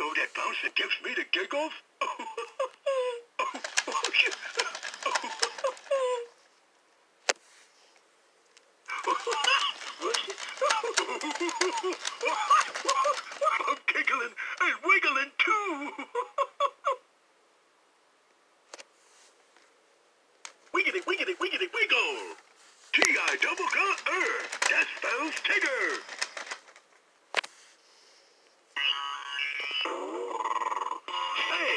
know that bounce that gives me the giggles? I'm giggling and wiggling too. wiggity, wiggity, wiggity, wiggle. T-I double got er. That spells Tigger. Hey,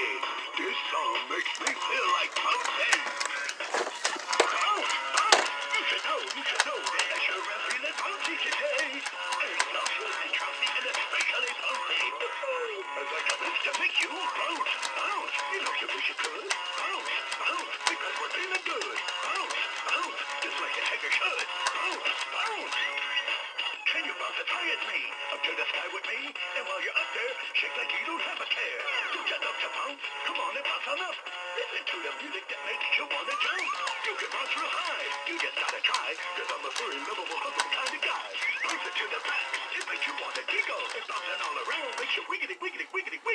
this song makes me feel like pumpkin. Oh, oh, you should know, you should know that I sure am feeling bouncy today. I'm lovely and chubby and especially bouncy. As I commence to make you bounce, bounce. You know you wish you could. Bounce, bounce, because we're feeling good. Bounce, bounce, just like a tiger should. Bounce, bounce. Can you bounce as high as me? Up to the sky with me? And while you're up there, shake like you don't have a care. Don't you love to bounce? Come on and bounce on up. Listen to the music that makes you wanna jump. You can bounce real high. You just gotta try. Cause I'm a furry, lovable, humble kind of guy. Bounce it to the back. It makes you wanna giggle. And bouncing all around makes you wiggity, wiggity, wiggity, wiggle.